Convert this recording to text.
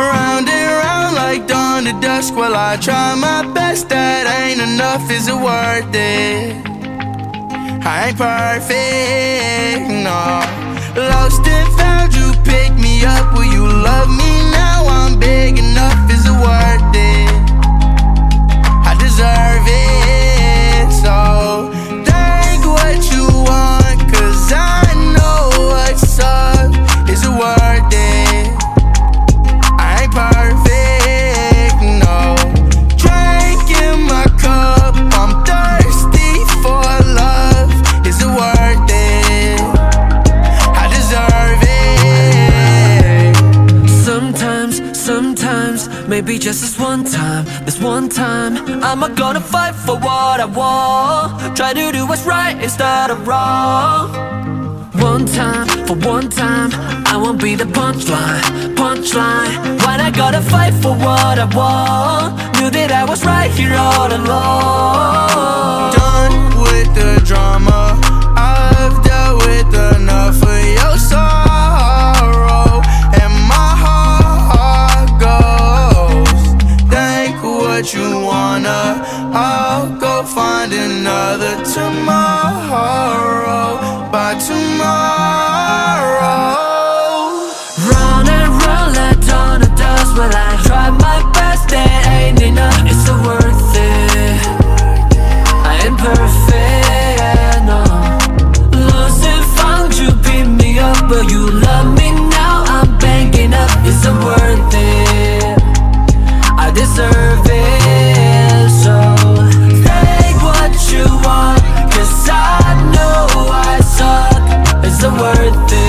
Round and round like dawn to dusk well, I try my best, that ain't enough. Is it worth it? I ain't perfect, no. Lost and found, you picked me maybe just this one time, this one time. I'ma gonna fight for what I want. Try to do what's right instead of wrong. One time, for one time I won't be the punchline, punchline. When I gotta fight for what I want Knew that I was right here all along you wanna? I'll go find another tomorrow. By tomorrow. Run and round let dawn or dust. Well I try my best, it ain't enough. It's the world. worth it.